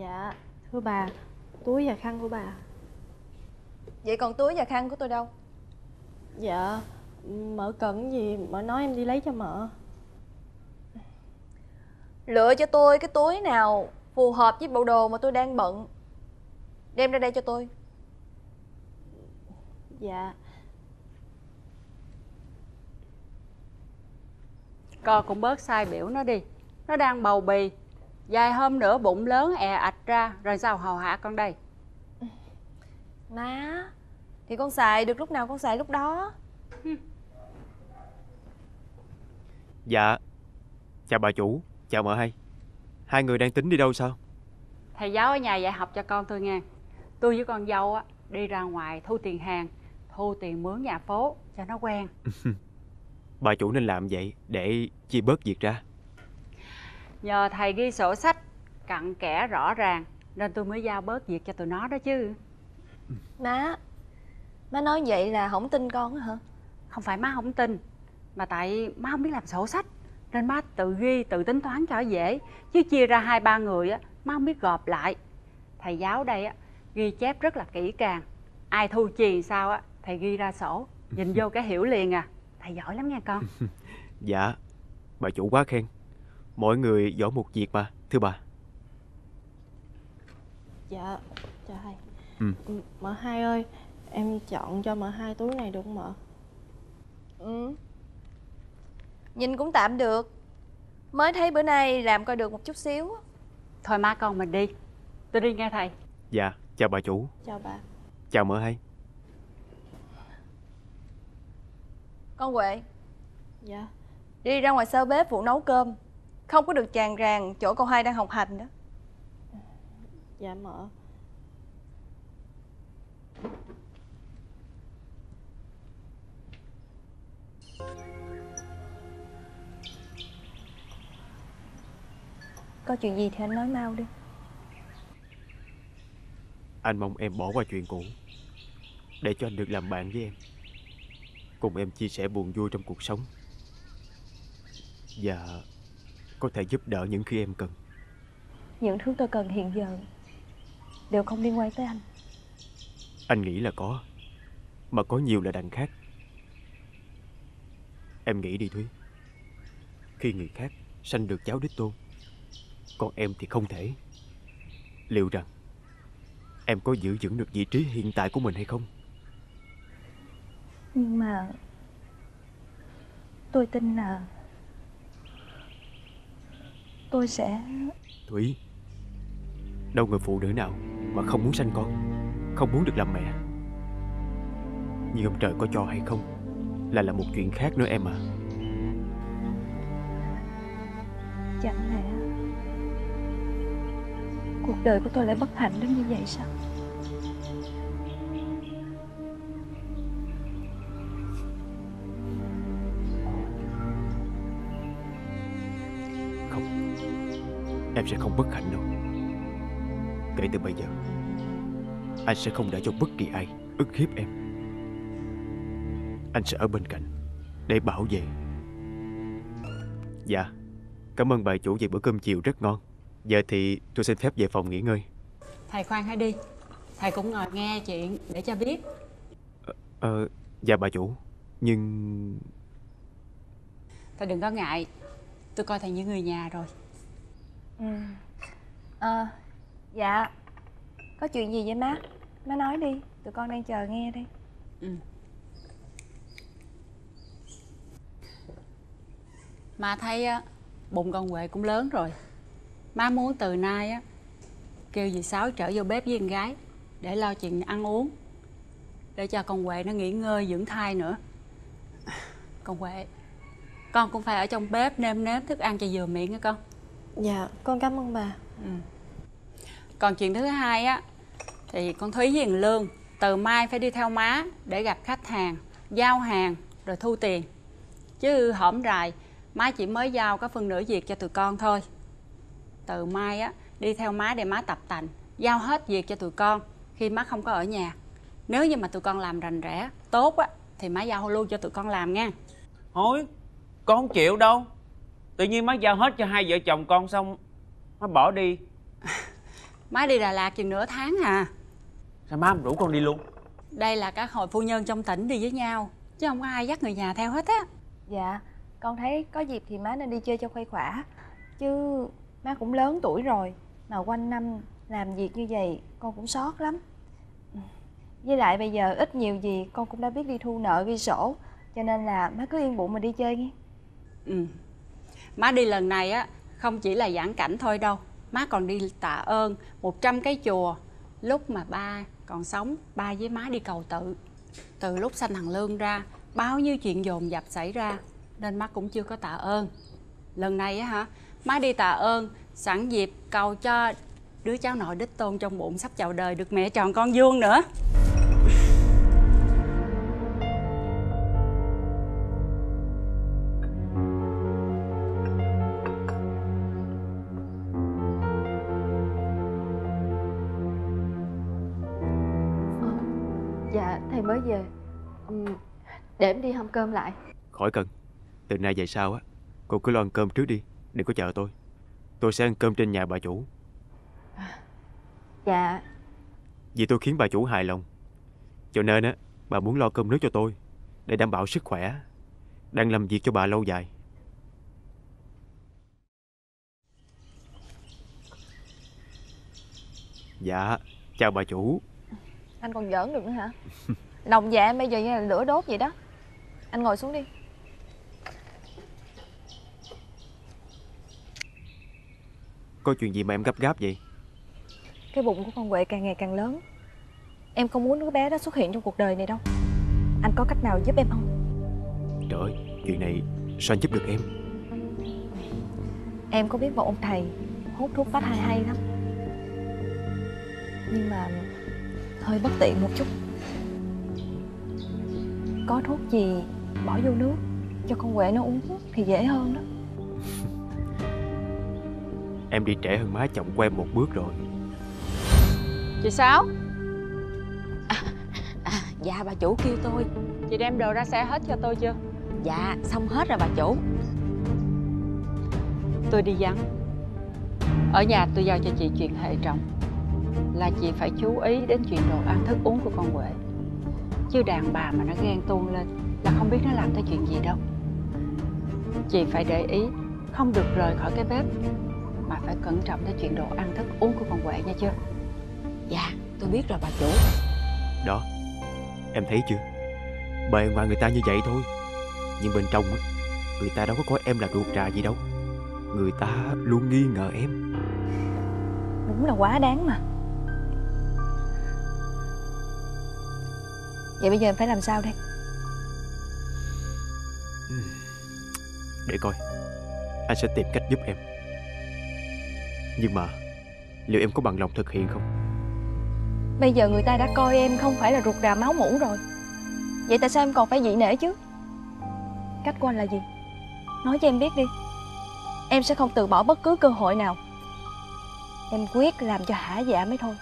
Dạ Thưa bà Túi và khăn của bà. Vậy còn túi và khăn của tôi đâu? Dạ Mợ cần gì Mợ nói em đi lấy cho mợ Lựa cho tôi cái túi nào phù hợp với bộ đồ mà tôi đang bận. Đem ra đây cho tôi. Dạ. Con cũng bớt sai biểu nó đi. Nó đang bầu bì Vài hôm nữa bụng lớn è ạch ra Rồi sao hầu hạ con đây? Má Thì con xài được lúc nào con xài lúc đó. Dạ. Chào bà chủ Chào mợ hai. Hai người đang tính đi đâu sao? Thầy giáo ở nhà dạy học cho con tôi nghe Tôi với con dâu á Đi ra ngoài thu tiền hàng Thu tiền mướn nhà phố cho nó quen. Bà chủ nên làm vậy Để chia bớt việc ra Nhờ thầy ghi sổ sách Cặn kẽ rõ ràng Nên tôi mới giao bớt việc cho tụi nó đó chứ. Má Má nói vậy là không tin con á hả? Không phải má không tin Mà tại má không biết làm sổ sách Nên má tự ghi tự tính toán cho dễ. Chứ chia ra hai ba người á Má không biết gộp lại. Thầy giáo đây á ghi chép rất là kỹ càng. Ai thu chì sao á Thầy ghi ra sổ Nhìn vô cái hiểu liền à. Thầy giỏi lắm nha con. Dạ Bà chủ quá khen Mỗi người giỏi một việc mà Thưa bà. Dạ Chào thầy Ừ. Mợ hai ơi Em chọn cho mợ hai túi này được không mợ Ừ. Nhìn cũng tạm được. Mới thấy bữa nay làm coi được một chút xíu. Thôi má con mình đi. Tôi đi nghe thầy. Dạ Chào bà chủ. Chào bà. Chào mợ hai. Con Huệ. Dạ. Đi ra ngoài sơ bếp phụ nấu cơm Không có được chàng ràng chỗ con hai đang học hành đó. Dạ mợ Có chuyện gì thì anh nói mau đi. Anh mong em bỏ qua chuyện cũ Để cho anh được làm bạn với em. Cùng em chia sẻ buồn vui trong cuộc sống. Và Có thể giúp đỡ những khi em cần. Những thứ tôi cần hiện giờ Đều không liên quan tới anh. Anh nghĩ là có Mà có nhiều là đằng khác. Em nghĩ đi Thúy. Khi người khác sanh được cháu đích tôn Còn em thì không thể. Liệu rằng Em có giữ vững được vị trí hiện tại của mình hay không? Nhưng mà Tôi tin là Tôi sẽ Thúy Đâu người phụ nữ nào Mà không muốn sanh con Không muốn được làm mẹ? Nhưng ông trời có cho hay không Là là một chuyện khác nữa em à Chẳng lẽ Cuộc đời của tôi lại bất hạnh đến như vậy sao Em sẽ không bất hạnh đâu. Kể từ bây giờ Anh sẽ không để cho bất kỳ ai ức hiếp em. Anh sẽ ở bên cạnh Để bảo vệ. Dạ Cảm ơn bà chủ về bữa cơm chiều rất ngon. Giờ thì tôi xin phép về phòng nghỉ ngơi. Thầy khoan hãy đi. Thầy cũng ngồi nghe chuyện để cho biết. Ờ Dạ bà chủ Nhưng Thầy đừng có ngại. Tôi coi thầy như người nhà rồi ừ. Ờ Dạ. Có chuyện gì vậy má? Má nói đi Tụi con đang chờ nghe đây. Mà thấy á Bụng con Huệ cũng lớn rồi. Má muốn từ nay á Kêu dì Sáu trở vô bếp với con gái Để lo chuyện ăn uống Để cho con Huệ nó nghỉ ngơi dưỡng thai nữa. Con Huệ Con cũng phải ở trong bếp nêm nếm thức ăn cho vừa miệng nha con Dạ con cảm ơn bà. Còn chuyện thứ hai á Thì con Thúy với thằng Lương Từ mai phải đi theo má Để gặp khách hàng Giao hàng Rồi thu tiền. Chứ hổm rài Má chỉ mới giao có phân nửa việc cho tụi con thôi. Từ mai á Đi theo má để má tập tành Giao hết việc cho tụi con Khi má không có ở nhà. Nếu như mà tụi con làm rành rẽ Tốt á Thì má giao luôn cho tụi con làm nha. Thôi con không chịu đâu Tự nhiên má giao hết cho hai vợ chồng con xong Má bỏ đi. Má đi Đà Lạt chừng nửa tháng à. Sao má không rủ con đi luôn? Đây là các hội phu nhân trong tỉnh đi với nhau Chứ không có ai dắt người nhà theo hết á. Dạ, con thấy có dịp thì má nên đi chơi cho khuây khỏa. Chứ má cũng lớn tuổi rồi Mà quanh năm làm việc như vậy con cũng sót lắm. Với lại bây giờ ít nhiều gì con cũng đã biết đi thu nợ ghi sổ Cho nên là má cứ yên bụng mà đi chơi nghe. Ừ. Má đi lần này á, Không chỉ là giảng cảnh thôi đâu. Má còn đi tạ ơn 100 cái chùa. Lúc mà ba còn sống, Ba với má đi cầu tự. Từ lúc sanh thằng Lương ra, Bao nhiêu chuyện dồn dập xảy ra, Nên má cũng chưa có tạ ơn. Lần này á hả, Má đi tạ ơn, Sẵn dịp cầu cho đứa cháu nội đích tôn trong bụng sắp chào đời được mẹ tròn con vuông nữa. Dạ thầy mới về. Ừ, Để em đi hâm cơm lại. Khỏi cần. Từ nay về sau á Cô cứ lo ăn cơm trước đi Đừng có chờ tôi. Tôi sẽ ăn cơm trên nhà bà chủ. Dạ. Vì tôi khiến bà chủ hài lòng. Cho nên á Bà muốn lo cơm nước cho tôi Để đảm bảo sức khỏe. Đang làm việc cho bà lâu dài. Dạ Chào bà chủ Anh còn giỡn được nữa hả? Lòng dạ em bây giờ như là lửa đốt vậy đó. Anh ngồi xuống đi. Có chuyện gì mà em gấp gáp vậy? Cái bụng của con Huệ càng ngày càng lớn. Em không muốn đứa bé đó xuất hiện trong cuộc đời này đâu. Anh có cách nào giúp em không? Trời ơi Chuyện này sao anh giúp được em? Em có biết một ông thầy hút thuốc phát hay hay lắm Nhưng mà hơi bất tiện một chút. Có thuốc gì bỏ vô nước cho con Huệ nó uống thì dễ hơn đó. Em đi trễ hơn má chồng của em một bước rồi. Chị Sáu. À, dạ bà chủ kêu tôi. Chị đem đồ ra xe hết cho tôi chưa? Dạ xong hết rồi bà chủ. Tôi đi vắng. Ở nhà tôi giao cho chị chuyện hệ trọng Là chị phải chú ý đến chuyện đồ ăn thức uống của con Huệ. Chứ đàn bà mà nó ghen tuông lên Là không biết nó làm tới chuyện gì đâu. Chị phải để ý Không được rời khỏi cái bếp Mà phải cẩn trọng tới chuyện đồ ăn thức uống của con Huệ nha chưa Dạ tôi biết rồi bà chủ. Đó Em thấy chưa? Bề ngoài người ta như vậy thôi. Nhưng bên trong á Người ta đâu có coi em là ruột rà gì đâu. Người ta luôn nghi ngờ em. Đúng là quá đáng mà Vậy bây giờ em phải làm sao đây? Để coi. Anh sẽ tìm cách giúp em? Nhưng mà Liệu em có bằng lòng thực hiện không? Bây giờ người ta đã coi em không phải là ruột rà máu mủ rồi. Vậy tại sao em còn phải dị nể chứ? Cách của anh là gì? Nói cho em biết đi. Em sẽ không từ bỏ bất cứ cơ hội nào. Em quyết làm cho hả dạ mới thôi